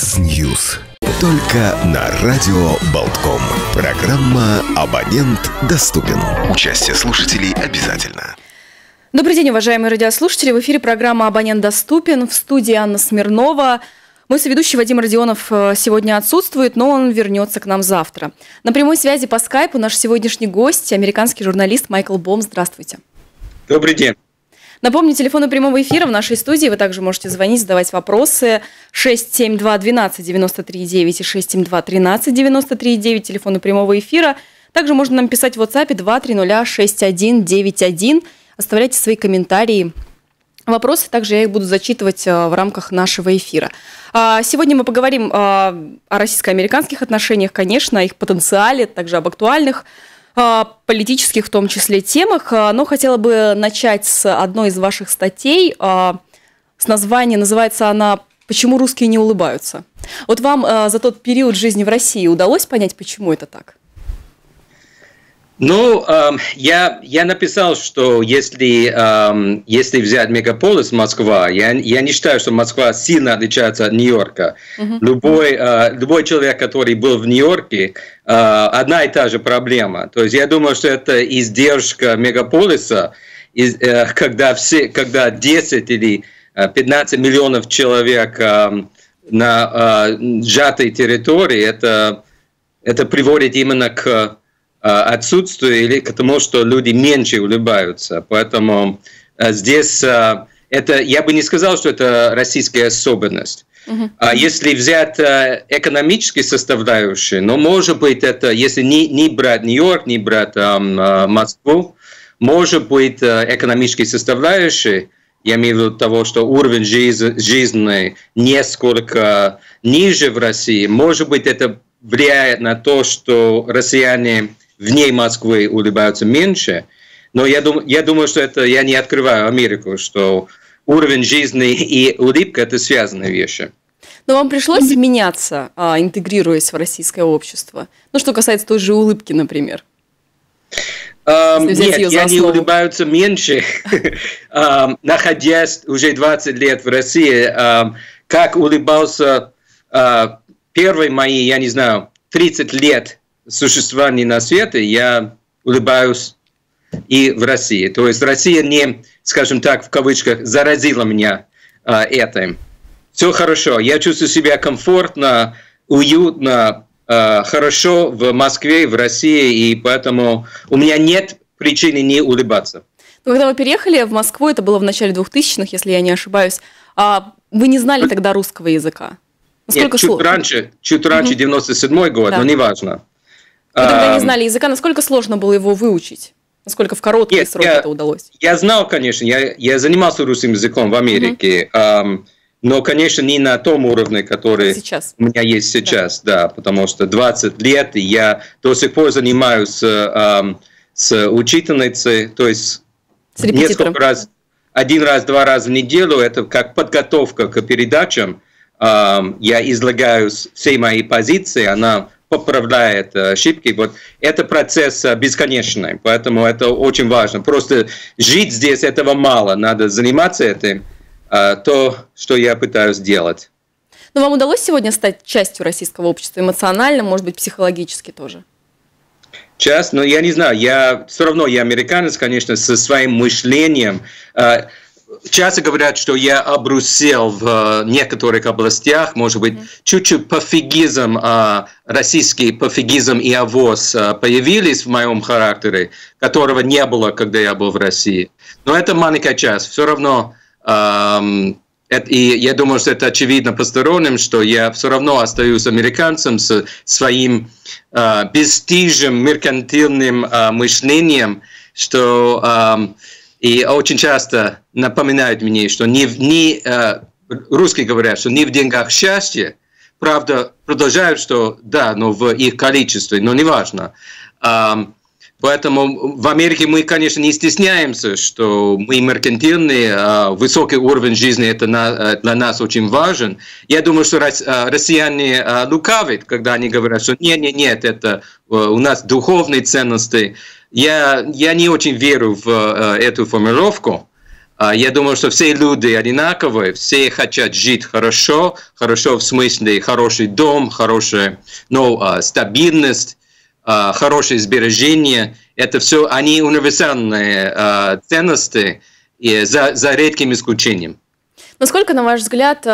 X-News. Только на радио Болтком. Программа «Абонент доступен». Участие слушателей обязательно. Добрый день, уважаемые радиослушатели. В эфире программа «Абонент доступен». В студии Анна Смирнова. Мой соведущий Вадим Родионов э, сегодня отсутствует, но он вернется к нам завтра. На прямой связи по скайпу наш сегодняшний гость, американский журналист Майкл Бом. Здравствуйте. Добрый день. Напомню, телефоны прямого эфира в нашей студии. Вы также можете звонить, задавать вопросы. 672 12 93 9 и 672 13 93 9. Телефоны прямого эфира. Также можно нам писать в WhatsApp 230 6191. Оставляйте свои комментарии. Вопросы также я их буду зачитывать э, в рамках нашего эфира. А, сегодня мы поговорим а, о российско-американских отношениях, конечно, о их потенциале, также об актуальных а, политических в том числе темах, но хотела бы начать с одной из ваших статей с названием, называется она «Почему русские не улыбаются?». Вот вам за тот период жизни в России удалось понять, почему это так? Ну, э, я, я написал, что если, э, если взять мегаполис Москва, я, я не считаю, что Москва сильно отличается от Нью-Йорка. Uh-huh. Любой, э, любой человек, который был в Нью-Йорке, э, одна и та же проблема. То есть я думаю, что это издержка мегаполиса, из, э, когда, все, когда 10 или 15 миллионов человек э, на э, сжатой территории, это, это приводит именно к Э, отсутствие или к тому, что люди меньше улыбаются. Поэтому э, здесь э, это, я бы не сказал, что это российская особенность. Uh-huh. А если взять экономические составляющие, но может быть это, если не, не брать Нью-Йорк, не брать um, Москву, может быть экономические составляющие, я имею в виду того, что уровень жизни, жизни несколько ниже в России, может быть это влияет на то, что россияне вне Москвы улыбаются меньше. Но я, дум, я думаю, что это я не открываю Америку, что уровень жизни и улыбка – это связанные вещи. Но вам пришлось меняться, а, интегрируясь в российское общество? Ну, что касается той же улыбки, например. Um, нет, я не улыбаются меньше, um, находясь уже 20 лет в России. Um, как улыбался uh, первые мои, я не знаю, 30 лет существования на свете я улыбаюсь и в России. То есть Россия не, скажем так, в кавычках, заразила меня а, этим. Все хорошо, я чувствую себя комфортно, уютно, а, хорошо в Москве, в России, и поэтому у меня нет причины не улыбаться. Но когда вы переехали в Москву, это было в начале 2000-х, если я не ошибаюсь, а вы не знали тогда русского языка? Насколько Нет, чуть сложно? раньше, чуть раньше, 97 год, да. но неважно. Вы тогда не знали языка. Насколько сложно было его выучить? Насколько в короткий Нет, срок я, это удалось? Я знал, конечно. Я, я занимался русским языком в Америке. Mm-hmm. но, конечно, не на том уровне, который сейчас. у меня есть сейчас, да. да, потому что 20 лет, и я до сих пор занимаюсь эм, с учительницей, то есть с несколько раз, один раз, два раза в неделю, это как подготовка к передачам. Эм, я излагаю все мои позиции, она поправляет э, ошибки. Вот это процесс э, бесконечный, поэтому это очень важно. Просто жить здесь этого мало, надо заниматься этим, э, то, что я пытаюсь делать. Но вам удалось сегодня стать частью российского общества эмоционально, может быть, психологически тоже? Часть, но я не знаю, я все равно я американец, конечно, со своим мышлением часто говорят, что я обрусел в э, некоторых областях, может быть, чуть-чуть пофигизм, а, российский пофигизм и авоз а, появились в моем характере, которого не было, когда я был в России. Но это маленькая часть. Все равно, и я думаю, что это очевидно посторонним, что я все равно остаюсь американцем с своим а, бесстижим меркантильным мышлением, что и очень часто напоминают мне, что не, не э, русские говорят, что не в деньгах счастье, правда, продолжают, что да, но в их количестве, но неважно. Поэтому в Америке мы, конечно, не стесняемся, что мы меркантильные, а высокий уровень жизни это для нас очень важен. Я думаю, что а, россияне а, лукавят, когда они говорят, что нет, нет, нет, это э, у нас духовные ценности. Я, я не очень верю в э, эту формулировку. Я думаю, что все люди одинаковые, все хотят жить хорошо, хорошо в смысле хороший дом, хорошая ну, стабильность, хорошее сбережение. Это все, они универсальные ценности, за, за редким исключением. Насколько, на ваш взгляд,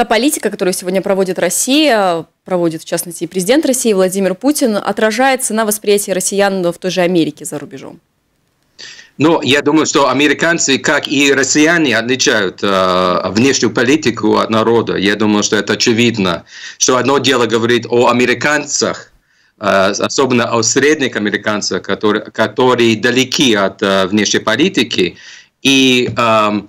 та политика, которую сегодня проводит Россия, проводит, в частности, и президент России Владимир Путин, отражается на восприятии россиян в той же Америке за рубежом? Ну, я думаю, что американцы, как и россияне, отличают э, внешнюю политику от народа. Я думаю, что это очевидно. Что одно дело говорит о американцах, э, особенно о средних американцах, которые, которые далеки от э, внешней политики, и э,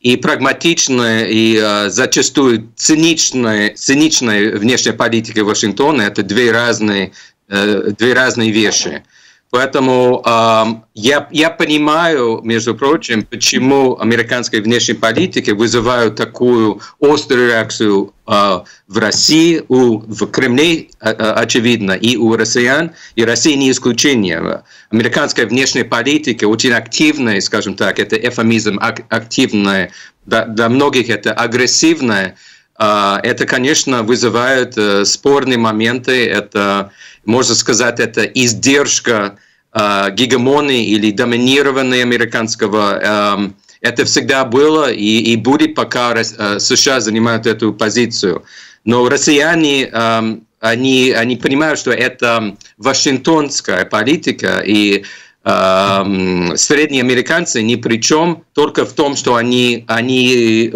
и прагматичная, и э, зачастую циничная, циничная внешняя политика Вашингтона – это две разные, э, две разные вещи. Поэтому э, я, я понимаю, между прочим, почему американская внешняя политика вызывает такую острую реакцию э, в России, у, в Кремле, э, очевидно, и у россиян, и Россия не исключение. Американская внешняя политика очень активная, скажем так, это эфемизм активная, для, для многих это агрессивная, это, конечно, вызывает э, спорные моменты, это можно сказать, это издержка э, гегемонии или доминирования американского. Э, это всегда было и, и будет, пока э, США занимают эту позицию. Но россияне, э, они, они понимают, что это вашингтонская политика, и э, средние американцы ни при чем, только в том, что они, они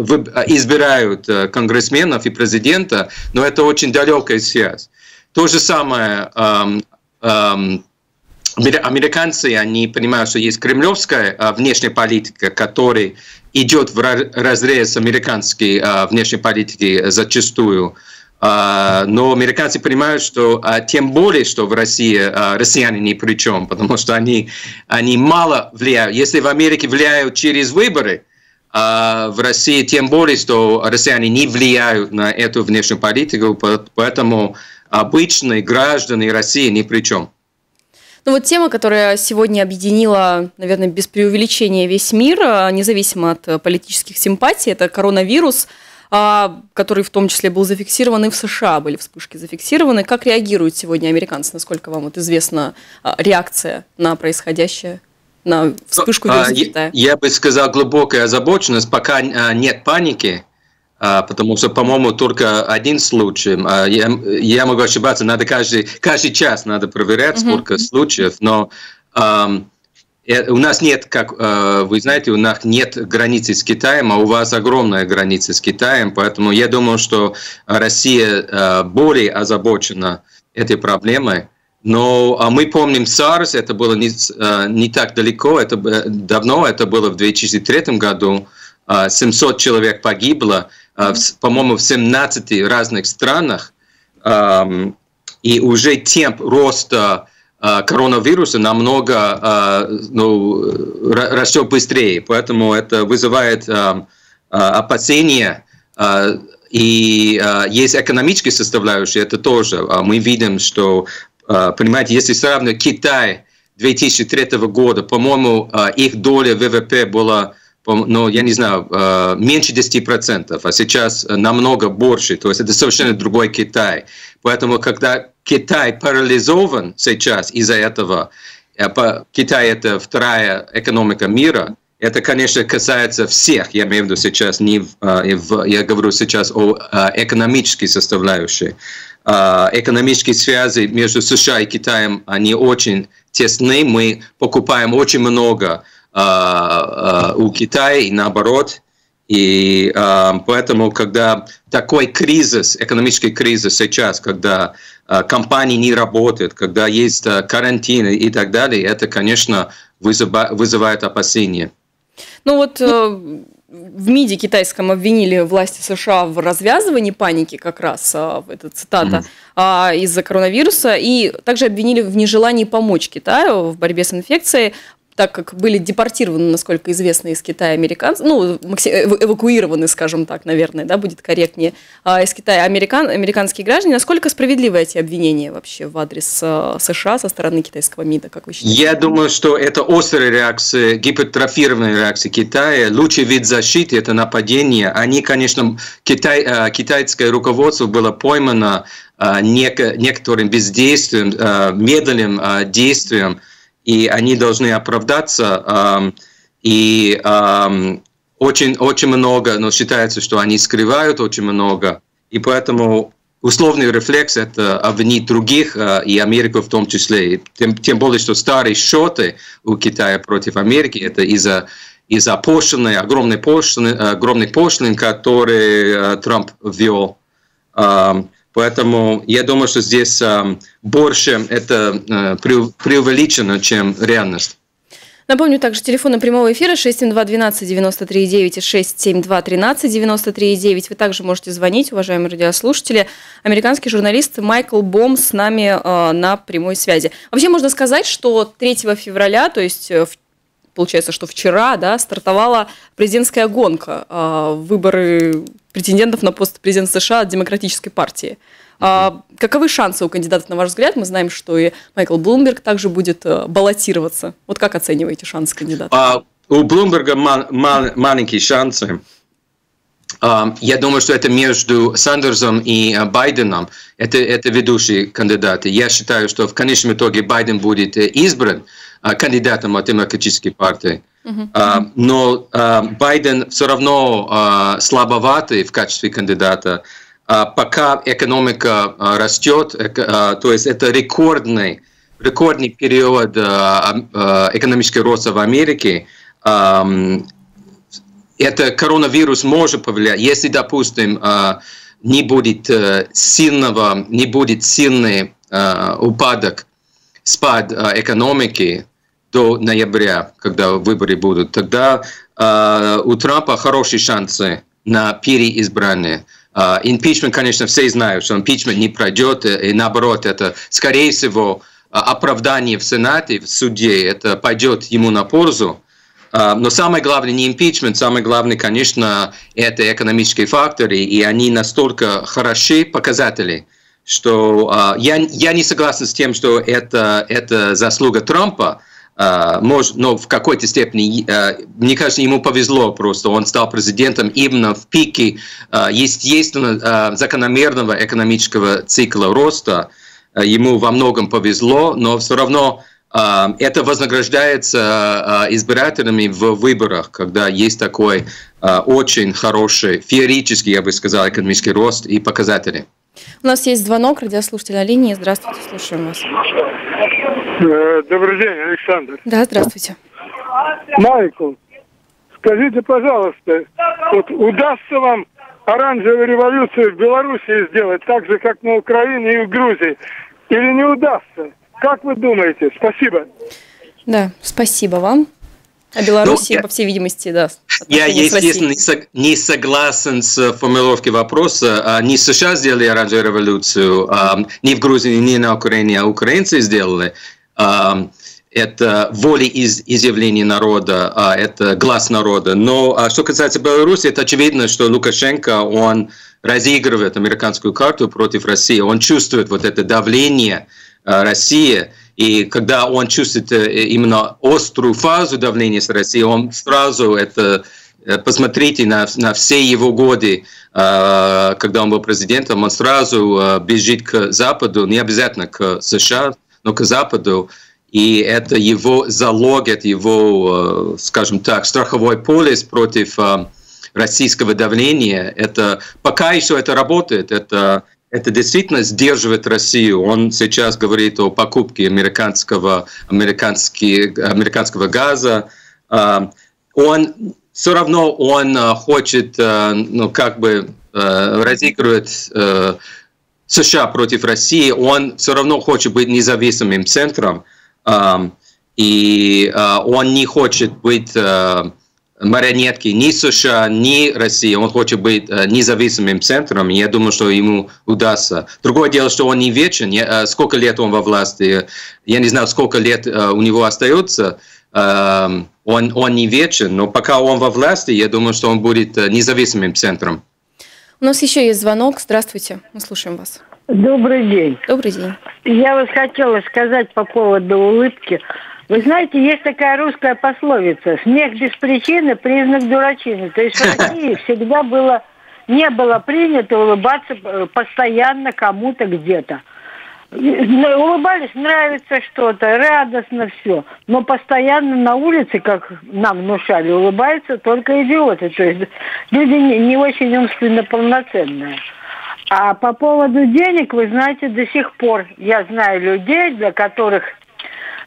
избирают э, конгрессменов и президента, но это очень далекая связь. То же самое эм, эм, американцы, они понимают, что есть кремлевская э, внешняя политика, которая идет в разрез американской э, внешней политики зачастую. Uh, но американцы понимают, что uh, тем более, что в России uh, россияне ни при чем, потому что они, они мало влияют. Если в Америке влияют через выборы, в России тем более, что россияне не влияют на эту внешнюю политику, поэтому обычные граждане России ни при чем. Ну вот тема, которая сегодня объединила, наверное, без преувеличения весь мир, а, независимо от политических симпатий, это коронавирус, а, который в том числе был зафиксирован и в США, были вспышки зафиксированы. Как реагируют сегодня американцы? Насколько вам вот известна а, реакция на происходящее? на вспышку вируса Китае? Я бы сказал глубокая озабоченность, пока нет паники, потому что, по-моему, только один случай. А, я, я могу ошибаться, надо каждый, каждый час надо проверять, mm-hmm. сколько случаев, но um, у нас нет, как вы знаете, у нас нет границы с Китаем, а у вас огромная граница с Китаем, поэтому я думаю, что Россия более озабочена этой проблемой. Но а мы помним SARS, это было не, не так далеко, это давно, это было в 2003 году, 700 человек погибло, Э, по-моему, в 17 разных странах, и уже темп роста э, коронавируса намного э, ну, растет быстрее, поэтому это вызывает опасения. И есть экономические составляющие, это тоже. Мы видим, что, понимаете, если сравнивать Китай 2003 года, по-моему, их доля ВВП была ну, я не знаю, э, меньше 10%, а сейчас намного больше. То есть это совершенно другой Китай. Поэтому, когда Китай парализован сейчас из-за этого, э, Китай – это вторая экономика мира, это, конечно, касается всех. Я имею в виду сейчас не э, я говорю сейчас о экономической составляющей. Экономические связи между США и Китаем, они очень тесны. Мы покупаем очень много а, а, у Китая и наоборот. И э, поэтому, когда такой кризис, экономический кризис сейчас, когда э, компании не работают, когда есть э, карантин и так далее, это, конечно, вызывает, вызывает опасения. Ну вот э, в МИДе китайском обвинили власти США в развязывании паники как раз, а, это цитата, mm-hmm. из-за коронавируса, и также обвинили в нежелании помочь Китаю в борьбе с инфекцией. Так как были депортированы, насколько известно, из Китая американцы, ну, эвакуированы, скажем так, наверное, да, будет корректнее, а, из Китая американ, американские граждане, насколько справедливы эти обвинения вообще в адрес а, США со стороны китайского МИДа, как вы считаете? Я думаю, что это острая реакция, гипертрофированная реакция Китая. Лучший вид защиты – это нападение. Они, конечно, китай, а, китайское руководство было поймано некоторым бездействием, медленным действием – и они должны оправдаться. И очень, очень много, но считается, что они скрывают очень много. И поэтому условный рефлекс – это обвинить других, а, и Америку в том числе. Тем, тем более, что старые счеты у Китая против Америки – это из-за из-за пошлины, огромной пошлины, огромной пошлины, которые а, Трамп ввел. Поэтому я думаю, что здесь э, больше это э, преувеличено, чем реальность. Напомню также телефоны прямого эфира 672-12-93-9 и 672-13-93-9. Вы также можете звонить, уважаемые радиослушатели. Американский журналист Майкл Бом с нами э, на прямой связи. Вообще можно сказать, что 3 февраля, то есть в получается, что вчера да, стартовала президентская гонка, э, выборы претендентов на пост президента США от Демократической партии. А, каковы шансы у кандидатов, на ваш взгляд? Мы знаем, что и Майкл Блумберг также будет э, баллотироваться. Вот как оцениваете шансы кандидата? А, у Блумберга мал, мал, маленькие шансы. А, я думаю, что это между Сандерсом и э, Байденом. Это, это ведущие кандидаты. Я считаю, что в конечном итоге Байден будет э, избран кандидатом от Демократической партии. Uh-huh. Но Байден все равно слабоватый в качестве кандидата. Пока экономика растет, то есть это рекордный, рекордный период экономического роста в Америке, это коронавирус может повлиять, если, допустим, не будет э, сильного, не будет сильный упадок, спад экономики, до ноября, когда выборы будут, тогда у Трампа хорошие шансы на переизбрание. Импичмент, конечно, все знают, что импичмент не пройдет, и наоборот, это, скорее всего, оправдание в Сенате, в суде, это пойдет ему на пользу. Uh, но самое главное не импичмент, самое главное, конечно, это экономические факторы, и они настолько хороши показатели, что uh, я, я не согласен с тем, что это, это заслуга Трампа, а, может, но в какой-то степени, а, мне кажется, ему повезло просто. Он стал президентом именно в пике а, естественно закономерного экономического цикла роста. Ему во многом повезло, но все равно это вознаграждается избирателями в выборах, когда есть такой очень хороший, феерический, я бы сказал, экономический рост и показатели. У нас есть звонок, радиослушатель на линии. Здравствуйте, слушаем вас. Э, добрый день, Александр. Да, здравствуйте. Майкл, скажите, пожалуйста, вот удастся вам оранжевую революцию в Беларуси сделать так же, как на Украине и в Грузии? Или не удастся? Как вы думаете? Спасибо. Да, спасибо вам. А Беларуси, ну, по всей видимости, да. Я, естественно, не согласен с формулировкой вопроса. А, не США сделали оранжевую революцию, а, ни в Грузии, ни на Украине, а украинцы сделали это волеизъявление народа, а это глаз народа. Но а что касается Беларуси, это очевидно, что Лукашенко, он разыгрывает американскую карту против России, он чувствует вот это давление а, России, и когда он чувствует э, именно острую фазу давления с Россией, он сразу это э, посмотрите на, на все его годы, когда он был президентом, он сразу бежит к Западу, не обязательно к США, но к Западу. И это его залог, это его, э, скажем так, страховой полис против э, российского давления. Это пока еще это работает. Это это действительно сдерживает Россию. Он сейчас говорит о покупке американского, американского газа. Э, он все равно он хочет, ну, как бы разыгрывать США против России, он все равно хочет быть независимым центром, и а, он не хочет быть а, марионетки ни США, ни России. Он хочет быть а, независимым центром, и я думаю, что ему удастся. Другое дело, что он не вечен. сколько лет он во власти? Я не знаю, сколько лет у него остается. он, он не вечен, но пока он во власти, я думаю, что он будет независимым центром. У нас еще есть звонок. Здравствуйте, мы слушаем вас. Добрый день. Добрый день. Я вот хотела сказать по поводу улыбки. Вы знаете, есть такая русская пословица «Смех без причины – признак дурачины». То есть в России всегда было, не было принято улыбаться э, постоянно кому-то где-то. Улыбались, нравится что-то, радостно все. Но постоянно на улице, как нам внушали, улыбаются только идиоты. То есть люди не, не очень умственно полноценные. А по поводу денег, вы знаете, до сих пор я знаю людей, для которых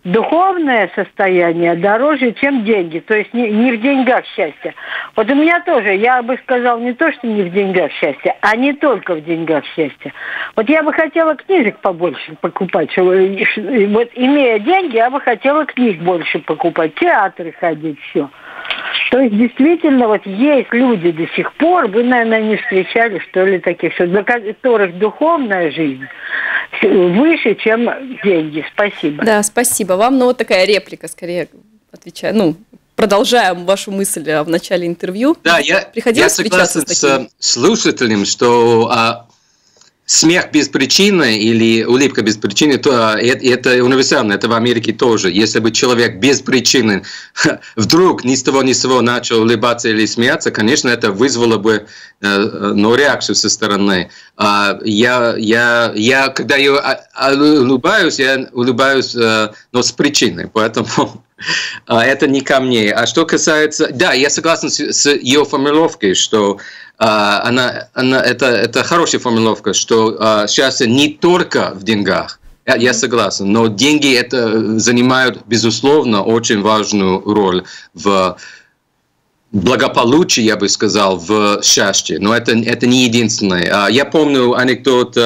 духовное состояние дороже, чем деньги. То есть не, не в деньгах счастье. Вот у меня тоже, я бы сказал, не то, что не в деньгах счастье, а не только в деньгах счастье. Вот я бы хотела книжек побольше покупать. Вот имея деньги, я бы хотела книг больше покупать, театры ходить, все. То есть действительно вот есть люди до сих пор, вы, наверное, не встречали, что ли, таких, что для которых духовная жизнь выше, чем деньги. Спасибо. Да, спасибо вам. Ну вот такая реплика, скорее, отвечаю, ну, продолжаем вашу мысль в начале интервью. Да, я, я согласен с, с слушателем, что а, смех без причины или улыбка без причины, то это, это универсально, это в Америке тоже. Если бы человек без причины вдруг ни с того ни с того начал улыбаться или смеяться, конечно, это вызвало бы э, ну, реакцию со стороны. А я, я, я, когда я а, а, улыбаюсь, я улыбаюсь, э, но с причиной, поэтому это не ко мне. А что касается... Да, я согласен с, с ее формулировкой, что а, она, она, это, это хорошая формулировка, что а, счастье не только в деньгах. Я, я согласен, но деньги это занимают, безусловно, очень важную роль в благополучии, я бы сказал, в счастье. Но это, это не единственное. А, я помню анекдот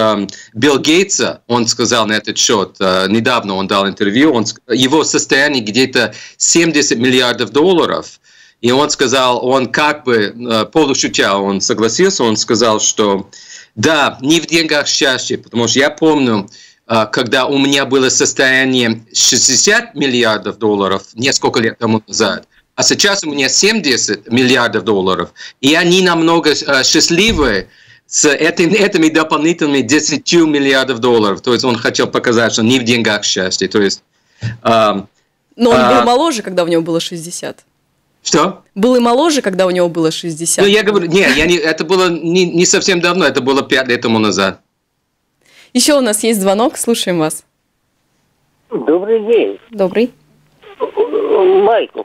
Билл Гейтса, он сказал на этот счет, недавно он дал интервью, он, его состояние где-то 70 миллиардов долларов – и он сказал, он как бы полушутя, он согласился, он сказал, что да, не в деньгах счастье, потому что я помню, когда у меня было состояние 60 миллиардов долларов несколько лет тому назад, а сейчас у меня 70 миллиардов долларов, и они намного э, счастливые с этим, этими дополнительными 10 миллиардов долларов. То есть он хотел показать, что не в деньгах счастье. То есть, Но он а, был моложе, когда у него было 60. Что? Был и моложе, когда у него было 60. Ну, я говорю, нет, я не, это было не, не совсем давно, это было 5 лет тому назад. Еще у нас есть звонок, слушаем вас. Добрый день. Добрый. Майкл,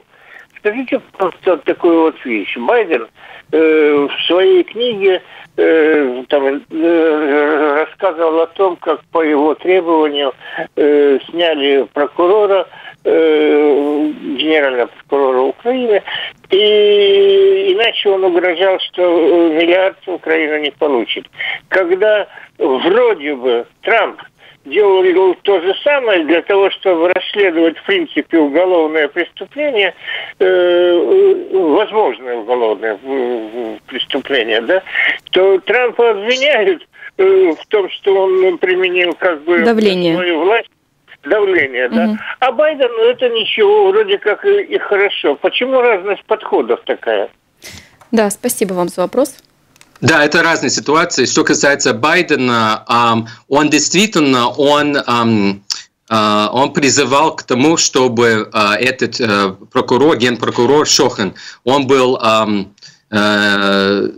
скажите, пожалуйста, такую вот вещь. Байден э, в своей книге э, там, э, рассказывал о том, как по его требованию э, сняли прокурора, э, генерального прокурора Украины, и иначе он угрожал, что миллиард Украина не получит. Когда вроде бы Трамп делал то же самое для того, чтобы расследовать в принципе уголовное преступление, э, возможное уголовное преступление, да, то Трампа обвиняют э, в том, что он применил как бы Давление. свою власть давление, да. Угу. А Байден, это ничего, вроде как и, и хорошо. Почему разность подходов такая? Да, спасибо вам за вопрос. Да, это разные ситуации. Что касается Байдена, он действительно, он, а, он призывал к тому, чтобы а, этот э, прокурор, генпрокурор Шохан, он был э, э,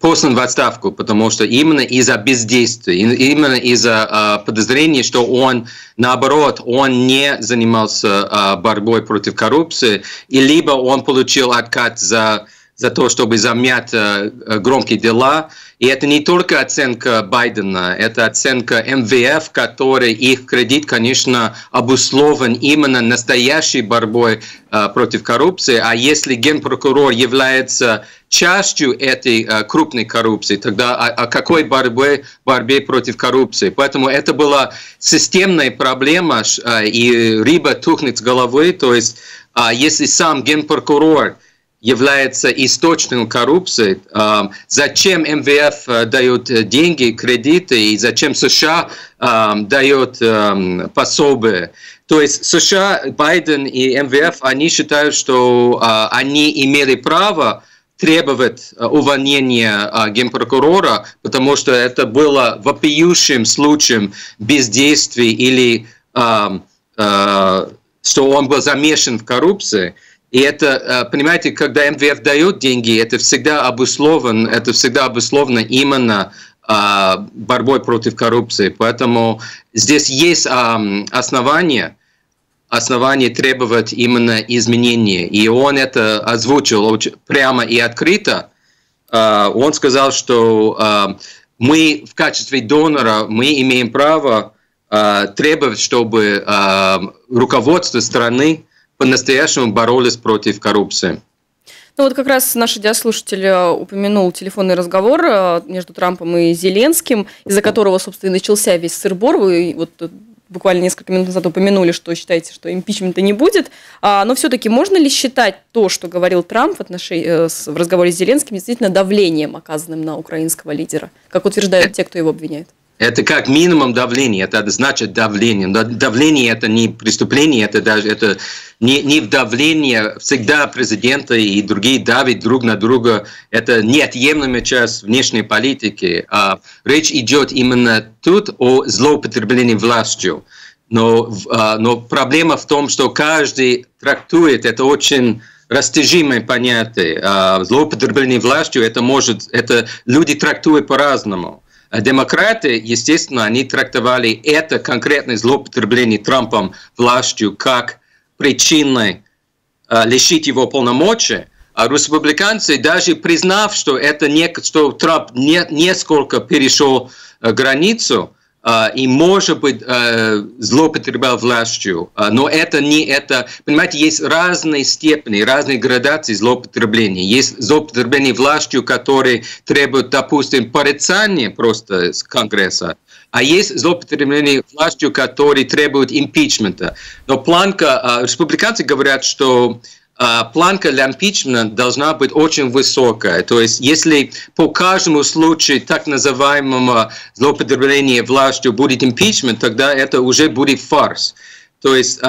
послан в отставку, потому что именно из-за бездействия, именно из-за подозрений, что он, наоборот, он не занимался борьбой против коррупции, и либо он получил откат за за то, чтобы замять э, громкие дела. И это не только оценка Байдена, это оценка МВФ, который их кредит, конечно, обусловлен именно настоящей борьбой э, против коррупции. А если генпрокурор является частью этой э, крупной коррупции, тогда о, о какой борьбе, борьбе против коррупции? Поэтому это была системная проблема, и рыба тухнет с головы. То есть, если сам генпрокурор является источником коррупции. Зачем МВФ дает деньги, кредиты, и зачем США дает пособие? То есть США, Байден и МВФ, они считают, что они имели право требовать увольнения генпрокурора, потому что это было вопиющим случаем бездействия или что он был замешан в коррупции. И это, э, понимаете, когда МВФ дает деньги, это всегда обусловлено, это всегда обусловлено именно а, борьбой против коррупции. Поэтому здесь есть основания, основания требовать именно изменения. И он это озвучил прямо и открыто. А, он сказал, что а, мы в качестве донора мы имеем право требовать, чтобы руководство страны по-настоящему боролись против коррупции. Ну вот как раз наш радиослушатель э, упомянул телефонный разговор э, между Трампом и Зеленским, из-за которого, собственно, и начался весь сырбор. Вы вот буквально несколько минут назад упомянули, что считаете, что импичмента не будет. А, но все-таки можно ли считать то, что говорил Трамп в, отношении, э, в разговоре с Зеленским, действительно давлением, оказанным на украинского лидера, как утверждают те, кто его обвиняет? Это как минимум давление, это значит давление. Но давление это не преступление, это даже это не, не давление. Всегда президенты и другие давят друг на друга. Это неотъемлемая часть внешней политики. А речь идет именно тут о злоупотреблении властью. Но, а, но проблема в том, что каждый трактует это очень растяжимое понятие. А, злоупотребление властью это может, это люди трактуют по-разному. А демократы, естественно, они трактовали это конкретное злоупотребление Трампом властью как причиной э, лишить его полномочий, а республиканцы, даже признав, что это не, что Трамп не, несколько перешел э, границу, а, и, может быть, э, злоупотреблял властью. А, но это не это... Понимаете, есть разные степени, разные градации злоупотребления. Есть злоупотребление властью, которые требуют, допустим, порицания просто с Конгресса. А есть злоупотребление властью, которые требуют импичмента. Но планка... А, республиканцы говорят, что а, планка для импичмента должна быть очень высокая. То есть, если по каждому случаю так называемого злоупотребления властью будет импичмент, тогда это уже будет фарс. То есть,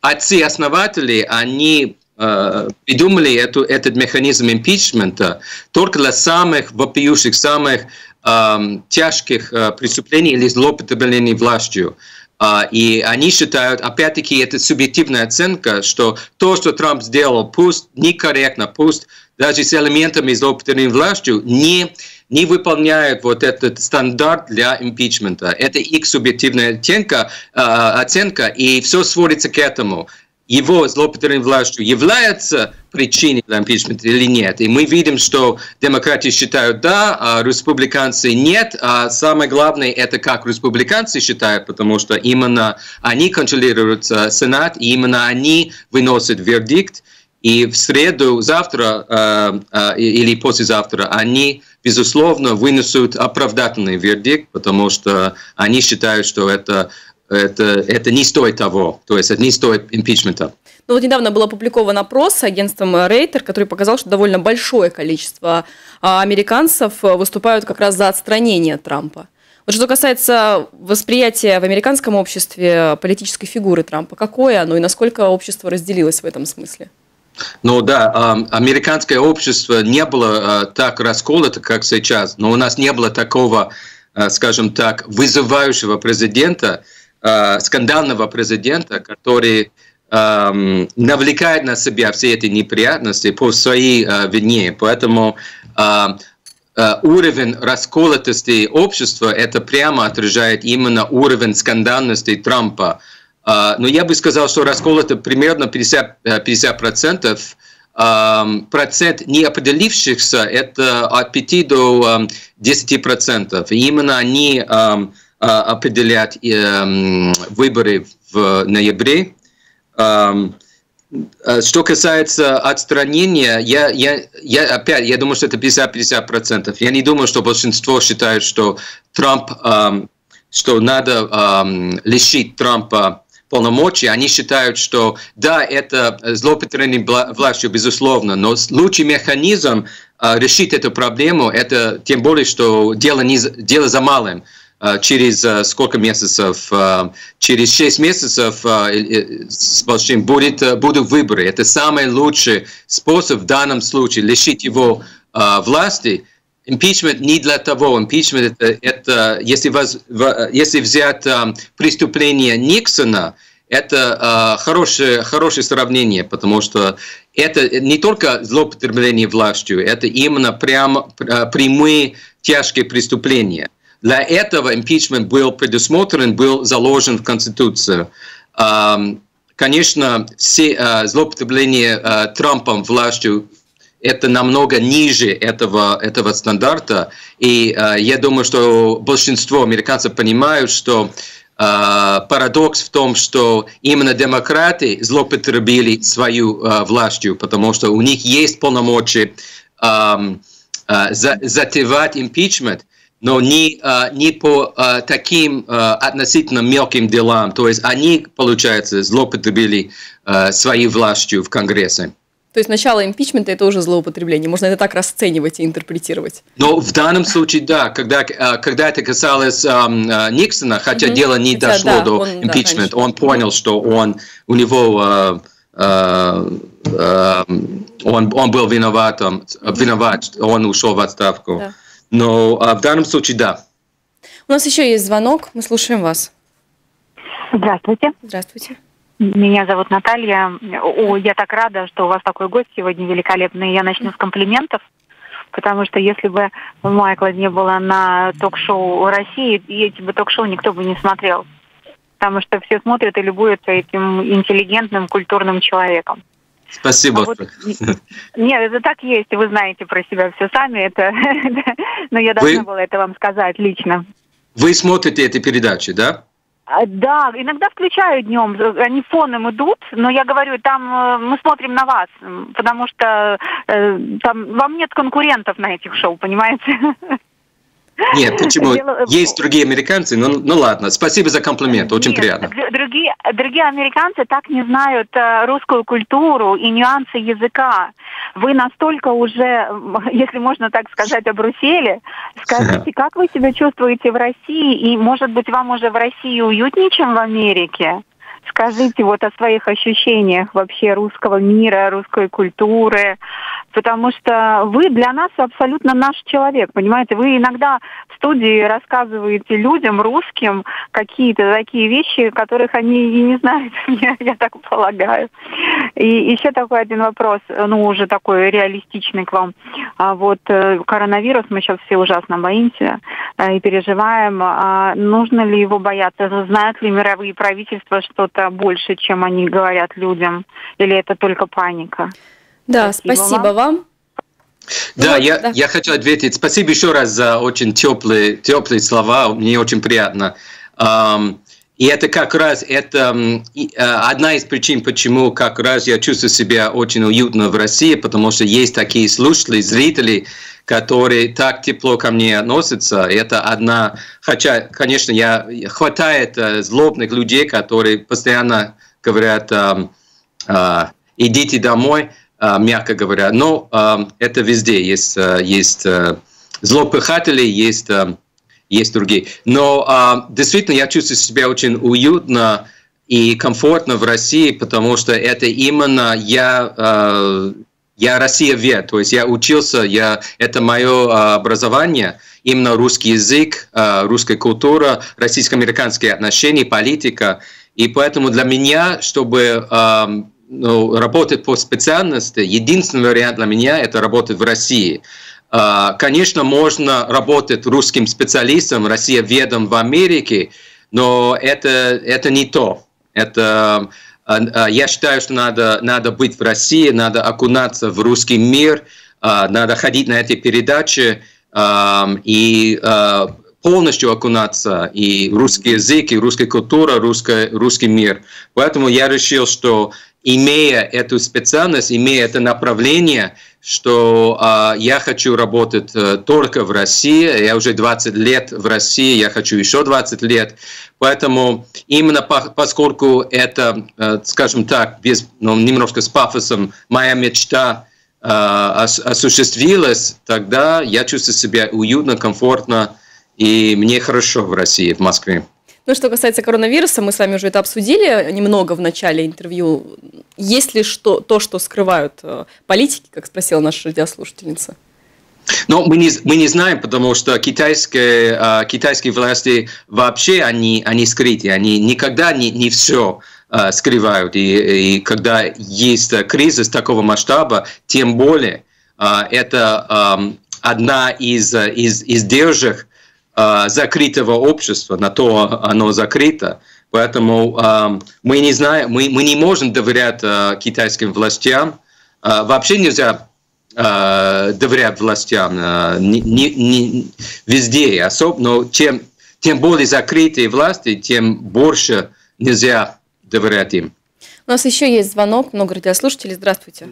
отцы-основатели, они а, придумали эту, этот механизм импичмента только для самых вопиющих, самых тяжких а, преступлений или злоупотреблений властью. А, и они считают, опять-таки, это субъективная оценка, что то, что Трамп сделал, пусть некорректно, пусть даже с элементами злоупотребления властью, не, не выполняют вот этот стандарт для импичмента. Это их субъективная оценка, а, оценка и все сводится к этому его злоупотребление властью является причиной для импичмента или нет. И мы видим, что демократы считают да, а республиканцы нет. А самое главное, это как республиканцы считают, потому что именно они контролируют Сенат, и именно они выносят вердикт. И в среду, завтра э, э, или послезавтра они, безусловно, вынесут оправдательный вердикт, потому что они считают, что это это, это не стоит того, то есть это не стоит импичмента. Ну вот недавно был опубликован опрос агентством Рейтер, который показал, что довольно большое количество а, американцев выступают как раз за отстранение Трампа. Вот что касается восприятия в американском обществе политической фигуры Трампа, какое оно и насколько общество разделилось в этом смысле? Ну да, а, американское общество не было а, так расколото, как сейчас, но у нас не было такого, скажем так, вызывающего президента, э, скандального президента, который э, навлекает на себя все эти неприятности по своей э, вине. Поэтому э, э, уровень расколотости общества это прямо отражает именно уровень скандальности Трампа. Э, но я бы сказал, что расколото примерно 50%. 50% процент неопределившихся это от 5 до 10 процентов. Именно они определять эм, выборы в ноябре. Эм, а, что касается отстранения, я, я, я опять, я думаю, что это 50-50%. Я не думаю, что большинство считают, что Трамп, эм, что надо лишить Трампа полномочий, они считают, что да, это злоупотребление властью, безусловно, но лучший механизм решить эту проблему, это тем более, что дело, не, дело за малым через сколько месяцев, через 6 месяцев с большим будет, будут выборы. Это самый лучший способ в данном случае лишить его власти. Импичмент не для того. Импичмент это, это если, воз, если взять преступление Никсона, это хорошее, хорошее сравнение, потому что это не только злоупотребление властью, это именно прямо прямые тяжкие преступления. Для этого импичмент был предусмотрен, был заложен в Конституцию. Конечно, все злоупотребления Трампом властью это намного ниже этого, этого стандарта. И я думаю, что большинство американцев понимают, что парадокс в том, что именно демократы злоупотребили свою властью, потому что у них есть полномочия затевать импичмент, но не, не по таким относительно мелким делам. То есть они, получается, злоупотребили своей властью в Конгрессе. То есть начало импичмента – это уже злоупотребление. Можно это так расценивать и интерпретировать. Но в данном случае, да. Когда, когда это касалось эм, Никсона, хотя угу. дело не хотя, дошло да, до импичмента, да, он понял, что он, у него э, э, э, он, он был виноватым, виноват, он ушел в отставку. Да. Но а в данном случае да. У нас еще есть звонок, мы слушаем вас. Здравствуйте. Здравствуйте. Меня зовут Наталья. О, я так рада, что у вас такой гость сегодня великолепный. Я начну с комплиментов, потому что если бы Майкла не было на ток-шоу России, эти бы ток-шоу никто бы не смотрел. Потому что все смотрят и любуются этим интеллигентным, культурным человеком. Спасибо. А вот, нет, это так есть, вы знаете про себя все сами, это, но я должна вы, была это вам сказать лично. Вы смотрите эти передачи, да? А, да, иногда включаю днем, они фоном идут, но я говорю, там э, мы смотрим на вас, потому что э, там вам нет конкурентов на этих шоу, понимаете? Нет, почему? Дело... Есть другие американцы, ну, ну ладно, спасибо за комплимент, очень Нет, приятно. Другие, другие американцы так не знают э, русскую культуру и нюансы языка. Вы настолько уже, если можно так сказать, обрусели. Скажите, как вы себя чувствуете в России? И, может быть, вам уже в России уютнее, чем в Америке? Скажите вот о своих ощущениях вообще русского мира, русской культуры, потому что вы для нас абсолютно наш человек, понимаете? Вы иногда в студии рассказываете людям, русским, какие-то такие вещи, которых они и не знают, я, я так полагаю. И еще такой один вопрос, ну, уже такой реалистичный к вам. А вот э, коронавирус, мы сейчас все ужасно боимся э, и переживаем. А нужно ли его бояться? Знают ли мировые правительства что-то больше, чем они говорят людям? Или это только паника? Да, спасибо, спасибо вам. вам. Да, ну, я, да. я хочу ответить. Спасибо еще раз за очень теплые, теплые слова. Мне очень приятно. Um, и это как раз это одна из причин, почему как раз я чувствую себя очень уютно в России, потому что есть такие слушатели, зрители, которые так тепло ко мне относятся. Это одна, хотя, конечно, я хватает э, злобных людей, которые постоянно говорят, идите домой. А, мягко говоря. Но а, это везде есть, есть злопыхатели, есть, есть другие. Но действительно я чувствую себя очень уютно и комфортно в России, потому что это именно я, я Россия вет, то есть я учился, я, это мое образование, именно русский язык, русская культура, российско-американские отношения, политика. И поэтому для меня, чтобы ну, работать по специальности, единственный вариант для меня – это работать в России. А, конечно, можно работать русским специалистом, Россия ведом в Америке, но это, это не то. Это, а, а, я считаю, что надо, надо быть в России, надо окунаться в русский мир, надо ходить на эти передачи и полностью окунаться и русский язык, и русская культура, русский, русский мир. Поэтому я решил, что имея эту специальность, имея это направление, что э, я хочу работать э, только в России, я уже 20 лет в России, я хочу еще 20 лет, поэтому именно по, поскольку это, э, скажем так, без, ну, немножко с пафосом, моя мечта э, осуществилась, тогда я чувствую себя уютно, комфортно, и мне хорошо в России, в Москве. Ну, что касается коронавируса, мы с вами уже это обсудили немного в начале интервью. Есть ли что, то, что скрывают э, политики, как спросила наша радиослушательница? Но мы не, мы не знаем, потому что китайские, э, китайские власти вообще они, они скрыты, они никогда не, не все э, скрывают. И, и когда есть кризис такого масштаба, тем более это одна из, из, из держек Э, закрытого общества, на то оно закрыто. Поэтому э, мы не знаем, мы, мы не можем доверять э, китайским властям. Э, вообще нельзя э, доверять властям э, не, не, не, везде, особо, но тем, тем более закрытые власти, тем больше нельзя доверять им. У нас еще есть звонок, много радиослушателей. Здравствуйте.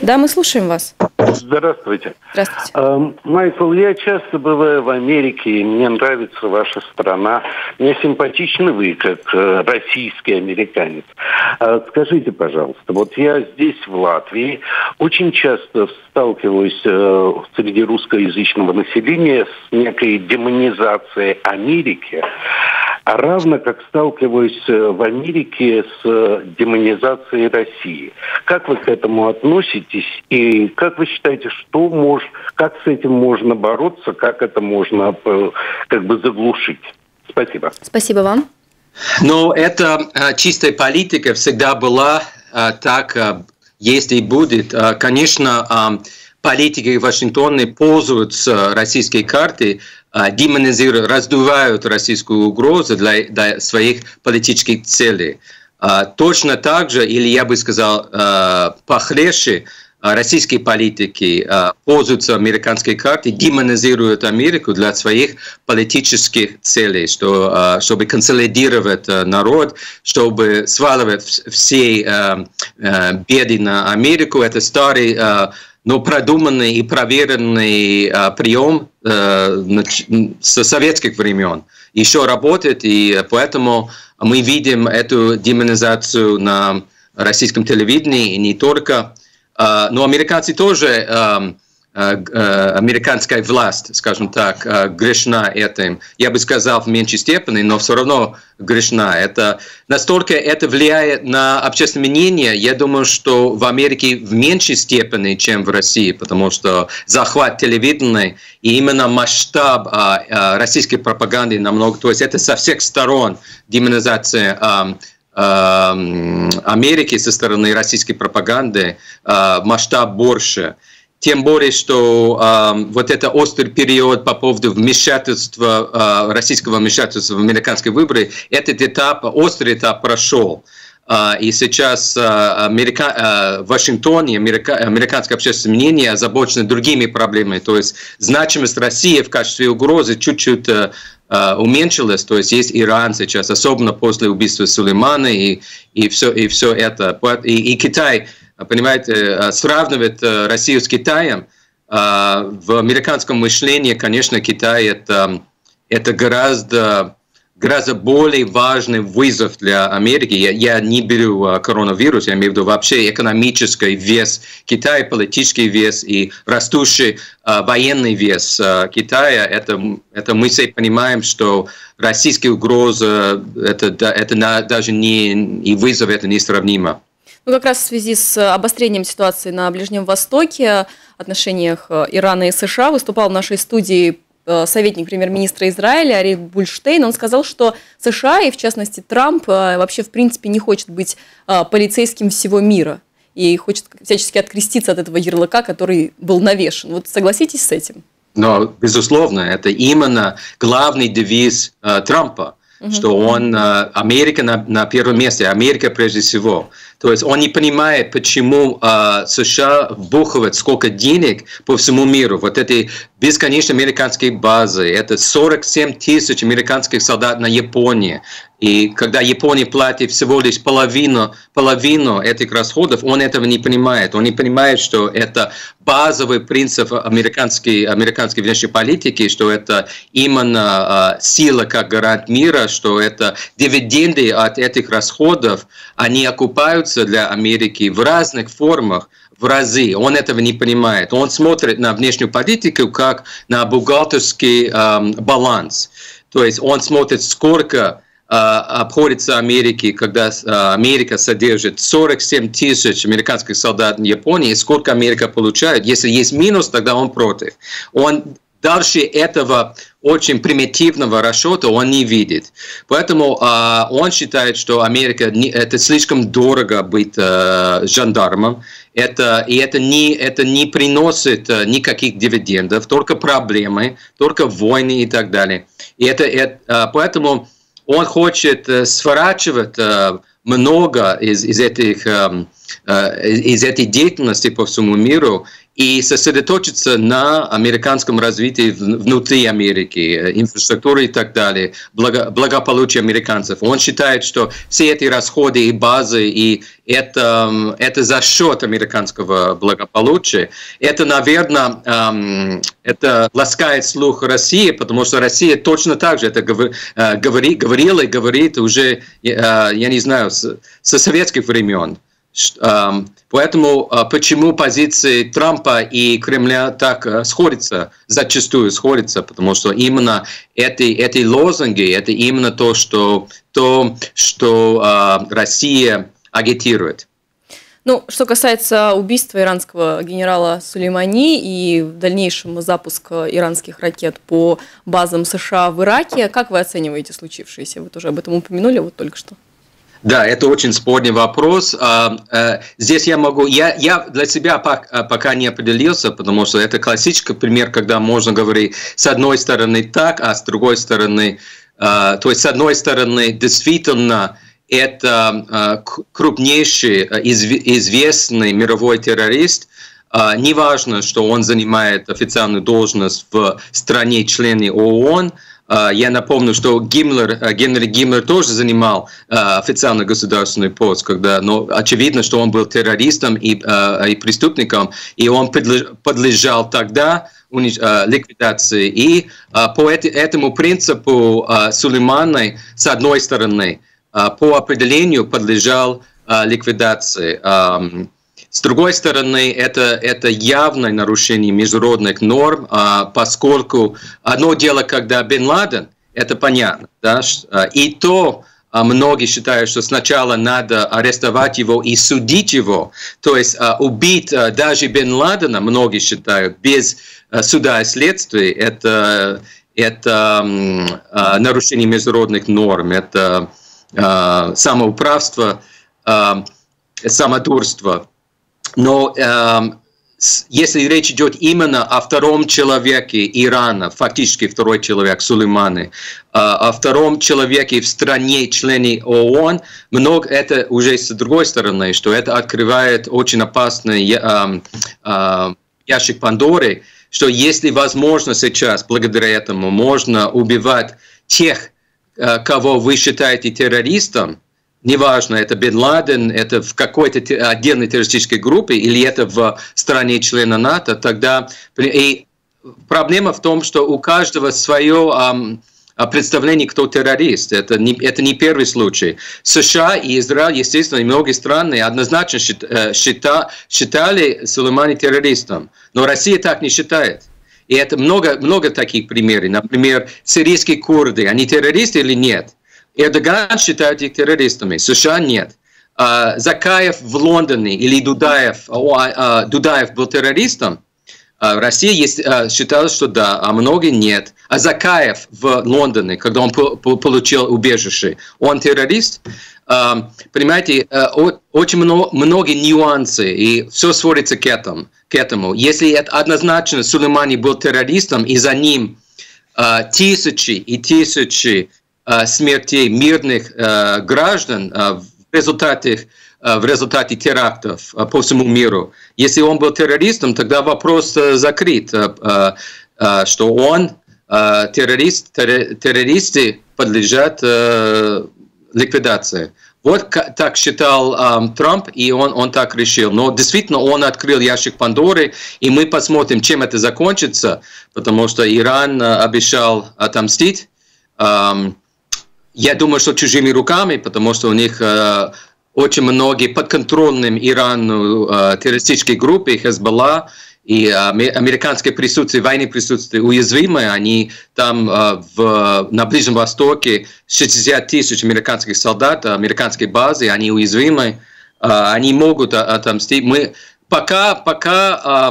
Да, мы слушаем вас. Здравствуйте. Здравствуйте. Э, Майкл, я часто бываю в Америке, и мне нравится ваша страна. Мне симпатичны вы, как э, российский американец. Э, скажите, пожалуйста, вот я здесь, в Латвии, очень часто сталкиваюсь э, среди русскоязычного населения с некой демонизацией Америки а равно как сталкиваюсь э, в Америке с э, демонизацией России. Как вы к этому относитесь и как вы считаете, что мож, как с этим можно бороться, как это можно э, как бы заглушить? Спасибо. Спасибо вам. Ну, это чистая политика всегда была так, есть и будет. Конечно, политики Вашингтона пользуются российской картой, демонизируют, раздувают российскую угрозу для, для своих политических целей. А, точно так же, или я бы сказал, а, похлеще, российские политики пользуются американской картой, демонизируют Америку для своих политических целей, что, чтобы консолидировать народ, чтобы сваливать все беды на Америку. Это старый но продуманный и проверенный э, прием э, со советских времен еще работает, и поэтому мы видим эту демонизацию на российском телевидении, и не только. Э, но американцы тоже американская власть, скажем так, э, грешна этим. Я бы сказал в меньшей степени, но все равно грешна. Это настолько это влияет на общественное мнение. Я думаю, что в Америке в меньшей степени, чем в России, потому что захват телевидения и именно масштаб а, а, российской пропаганды намного, то есть это со всех сторон демонизация а, Америки со стороны российской пропаганды масштаб больше. Тем более, что э, вот это острый период по поводу вмешательства, э, российского вмешательства в американские выборы, этот этап, острый этап прошел. Uh, и сейчас uh, uh, в Вашингтоне америка, американское общественное мнение озабочено другими проблемами. То есть значимость России в качестве угрозы чуть-чуть уменьшилась. То есть есть Иран сейчас, особенно после убийства Сулеймана и, и, все, и все это. И, и Китай понимаете, э, сравнивать э, Россию с Китаем, э, в американском мышлении, конечно, Китай это, это гораздо, гораздо более важный вызов для Америки. Я, я не беру коронавирус, я имею в виду вообще экономический вес Китая, политический вес и растущий военный вес Китая. Это, это мы все понимаем, что российская угроза, это, это даже не и вызов, это несравнимо. Ну, как раз в связи с обострением ситуации на Ближнем Востоке, отношениях э, Ирана и США, выступал в нашей студии э, советник премьер-министра Израиля Арик Бульштейн, он сказал, что США и, в частности, Трамп э, вообще, в принципе, не хочет быть полицейским всего мира и хочет всячески откреститься от этого ярлыка, который был навешен. Вот согласитесь с этим? Но, безусловно, это именно главный девиз э, Трампа угу. что он э, Америка на, на первом месте, Америка прежде всего. То есть он не понимает, почему э, США вбухивают сколько денег по всему миру. Вот эти бесконечные американские базы, это 47 тысяч американских солдат на Японии. И когда Япония платит всего лишь половину, половину этих расходов, он этого не понимает. Он не понимает, что это базовый принцип американской, американской внешней политики, что это именно э, сила как гарант мира, что это дивиденды от этих расходов, они окупаются для Америки в разных формах, в разы. Он этого не понимает. Он смотрит на внешнюю политику как на бухгалтерский э, баланс. То есть он смотрит, сколько а, обходится Америке, когда а, Америка содержит 47 тысяч американских солдат в Японии, сколько Америка получает. Если есть минус, тогда он против. Он дальше этого очень примитивного расчета он не видит. Поэтому э, он считает, что Америка не, это слишком дорого быть э, жандармом. Это, и это не, это не приносит э, никаких дивидендов, только проблемы, только войны и так далее. И это, это, э, поэтому он хочет э, сворачивать э, много из, из, этих, эм, из этой деятельности по всему миру и сосредоточиться на американском развитии внутри Америки, инфраструктуры и так далее, благо, благополучие американцев. Он считает, что все эти расходы и базы, и это, это за счет американского благополучия. Это, наверное, это ласкает слух России, потому что Россия точно так же это говори, говорила и говорит уже, э, я не знаю, со советских времен. Поэтому а, почему позиции Трампа и Кремля так а, сходятся, зачастую сходятся, потому что именно эти, эти лозунги, это именно то, что, то, что а, Россия агитирует. Ну, что касается убийства иранского генерала Сулеймани и дальнейшего запуска иранских ракет по базам США в Ираке, как вы оцениваете случившееся? Вы тоже об этом упомянули вот только что. Да, это очень спорный вопрос. А, э, здесь я могу, я, я для себя э, пока не определился, потому что это классический пример, когда можно говорить с одной стороны так, а с другой стороны, э, то есть с одной стороны действительно это крупнейший известный мировой террорист, неважно, что он занимает официальную должность в стране члене ООН, а, я напомню, что Гиммлер, э, Генри Гиммлер тоже занимал э, официально государственный пост, когда, но очевидно, что он был террористом и, э, и преступником, и он подлежал тогда ликвидации. И по этому принципу Сулейманы, с одной стороны, по определению подлежал ликвидации. С другой стороны, это, это явное нарушение международных норм, а, поскольку одно дело, когда Бен Ладен, это понятно, да, а, и то а, многие считают, что сначала надо арестовать его и судить его, то есть убить даже Бен Ладена, многие считают, без суда и следствия, это, это нарушение международных норм, это самоуправство, самодурство. Но э, если речь идет именно о втором человеке Ирана, фактически второй человек Сулейманы, э, о втором человеке в стране, члене ООН, много это уже с другой стороны, что это открывает очень опасный э, э, ящик Пандоры, что если возможно сейчас, благодаря этому, можно убивать тех, э, кого вы считаете террористом, неважно, это Бен Ладен, это в какой-то отдельной террористической группе или это в стране члена НАТО, тогда и проблема в том, что у каждого свое um, представление, кто террорист. Это не, это не первый случай. США и Израиль, естественно, и многие страны однозначно э, счита, считали Сулеймани террористом, но Россия так не считает. И это много, много таких примеров. Например, сирийские курды, они террористы или нет? Эрдоган считает их террористами, США нет. А, Закаев в Лондоне или Дудаев, а, а, Дудаев был террористом, Россия есть, считала, что да, а многие нет. А Закаев в Лондоне, когда он получил убежище, он террорист? Понимаете, очень много, много нюансов, и все сводится к этому. К этому. Если это однозначно Сулеймани был террористом, и за ним тысячи и тысячи смертей мирных э, граждан э, в результате в результате терактов по всему миру. Если он был террористом, тогда вопрос закрыт, что он террорист, террористы подлежат ликвидации. Вот так считал um, Трамп, и он, он так решил. Но действительно он открыл ящик Пандоры, и мы посмотрим, чем это закончится, потому что Иран uh, обещал отомстить. Um, я думаю, что чужими руками, потому что у них uh, очень многие подконтрольным Ирану uh, террористические группы, Хезбалла, и американское присутствие, военное присутствие уязвимое, они там в, на Ближнем Востоке 60 тысяч американских солдат, американские базы, они уязвимы, они могут отомстить. Мы, пока, пока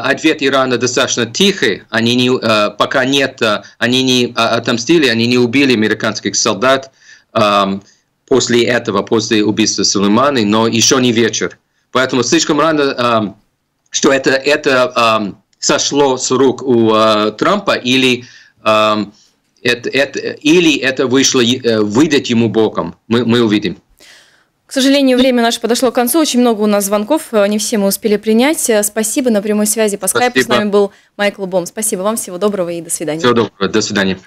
ответ Ирана достаточно тихий, они не, пока нет, они не отомстили, они не убили американских солдат после этого, после убийства Сулеймана, но еще не вечер. Поэтому слишком рано что это, это э, сошло с рук у э, Трампа или, э, это, это, или это вышло, э, выйдет ему боком. Мы, мы увидим. К сожалению, время наше подошло к концу. Очень много у нас звонков, не все мы успели принять. Спасибо. На прямой связи по скайпу с нами был Майкл Бом. Спасибо вам, всего доброго и до свидания. Всего доброго, до свидания.